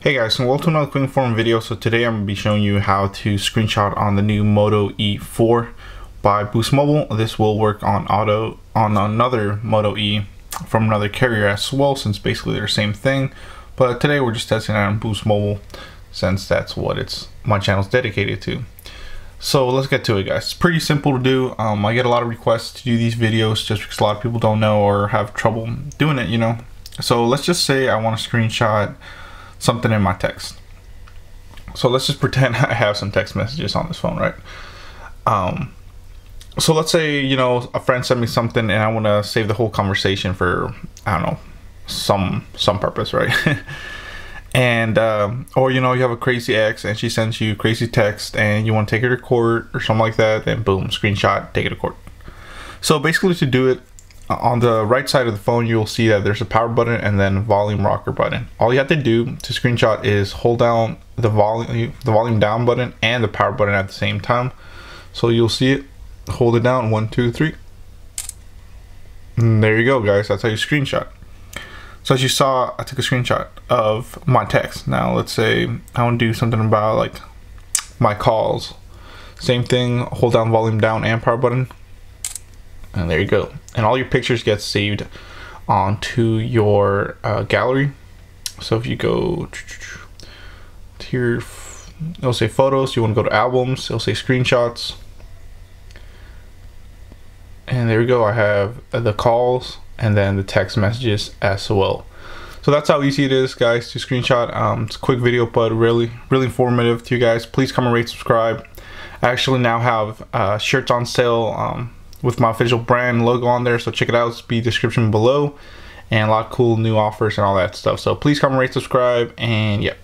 Hey guys, and welcome to another quick form video. So today I'm going to be showing you how to screenshot on the new Moto E4 by Boost Mobile. This will work on auto on another Moto E from another carrier as well since basically they're the same thing. But today we're just testing it on Boost Mobile since that's what it's my channel's dedicated to. So let's get to it guys. It's pretty simple to do. Um, I get a lot of requests to do these videos just because a lot of people don't know or have trouble doing it, you know. So let's just say I want to screenshot something in my text. So let's just pretend I have some text messages on this phone, right? Um, so let's say, you know, a friend sent me something and I want to save the whole conversation for, I don't know, some, some purpose, right? and, um, or, you know, you have a crazy ex and she sends you crazy text and you want to take her to court or something like that, then boom, screenshot, take it to court. So basically to do it, on the right side of the phone you'll see that there's a power button and then volume rocker button. All you have to do to screenshot is hold down the volume the volume down button and the power button at the same time. So you'll see it. Hold it down. One two three. And there you go guys. That's how you screenshot. So as you saw I took a screenshot of my text. Now let's say I want to do something about like my calls. Same thing. Hold down volume down and power button and there you go. And all your pictures get saved onto your uh, gallery. So if you go to it'll say photos. You want to go to albums. It'll say screenshots. And there we go. I have the calls and then the text messages as well. So that's how easy it is guys to screenshot. Um, it's a quick video but really really informative to you guys. Please come and rate subscribe. I actually now have uh, shirts on sale um, with my official brand logo on there. So check it out. It's be description below and a lot of cool new offers and all that stuff. So please comment, rate, subscribe, and yeah.